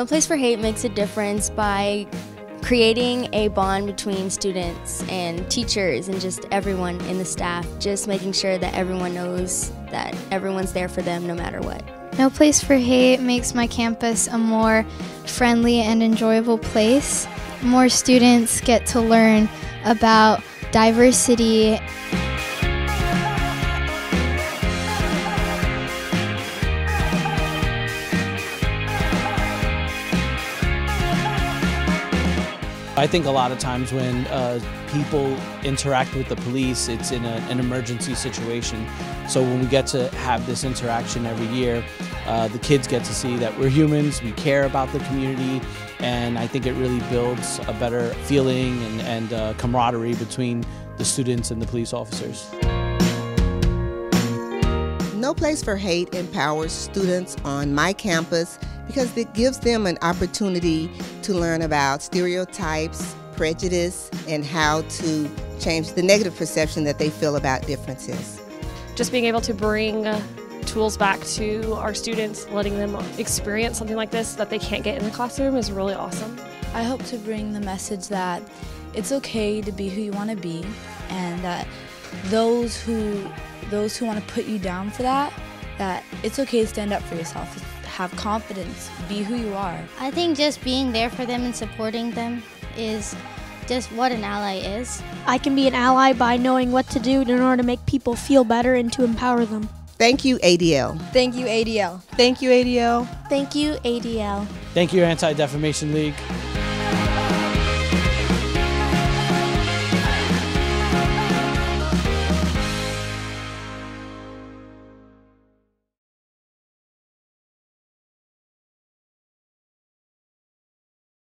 No Place for Hate makes a difference by creating a bond between students and teachers and just everyone in the staff, just making sure that everyone knows that everyone's there for them no matter what. No Place for Hate makes my campus a more friendly and enjoyable place. More students get to learn about diversity. I think a lot of times when uh, people interact with the police, it's in a, an emergency situation. So when we get to have this interaction every year, uh, the kids get to see that we're humans, we care about the community, and I think it really builds a better feeling and, and uh, camaraderie between the students and the police officers. No Place for Hate empowers students on my campus because it gives them an opportunity to learn about stereotypes, prejudice, and how to change the negative perception that they feel about differences. Just being able to bring tools back to our students, letting them experience something like this that they can't get in the classroom is really awesome. I hope to bring the message that it's okay to be who you want to be and that those who those who want to put you down for that that it's okay to stand up for yourself have confidence be who you are i think just being there for them and supporting them is just what an ally is i can be an ally by knowing what to do in order to make people feel better and to empower them Thank you, ADL. Thank you, ADL. Thank you, ADL. Thank you, ADL. Thank you, Anti Defamation League.